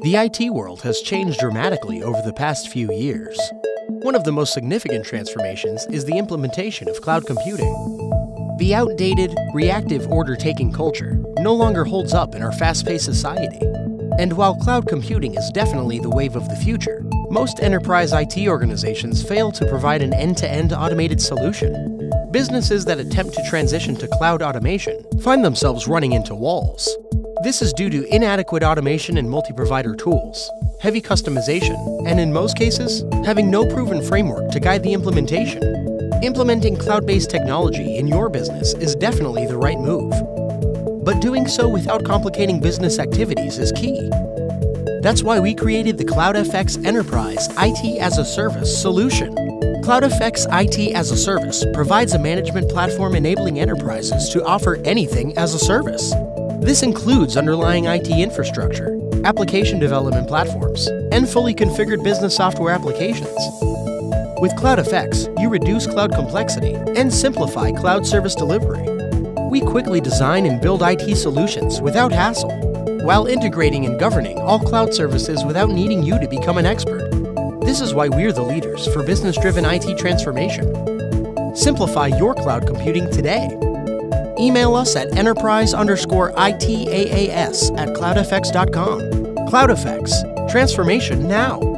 The IT world has changed dramatically over the past few years. One of the most significant transformations is the implementation of cloud computing. The outdated, reactive order taking culture no longer holds up in our fast paced society. And while cloud computing is definitely the wave of the future, most enterprise IT organizations fail to provide an end to end automated solution. Businesses that attempt to transition to cloud automation find themselves running into walls. This is due to inadequate automation and multi-provider tools, heavy customization, and in most cases, having no proven framework to guide the implementation. Implementing cloud-based technology in your business is definitely the right move. But doing so without complicating business activities is key. That's why we created the CloudFX Enterprise IT as a Service solution. CloudFX IT as a Service provides a management platform enabling enterprises to offer anything as a service. This includes underlying IT infrastructure, application development platforms, and fully configured business software applications. With CloudFX, you reduce cloud complexity and simplify cloud service delivery. We quickly design and build IT solutions without hassle, while integrating and governing all cloud services without needing you to become an expert. This is why we're the leaders for business driven IT transformation. Simplify your cloud computing today email us at enterprise underscore ITAAS at cloudfx.com. CloudFX, transformation now.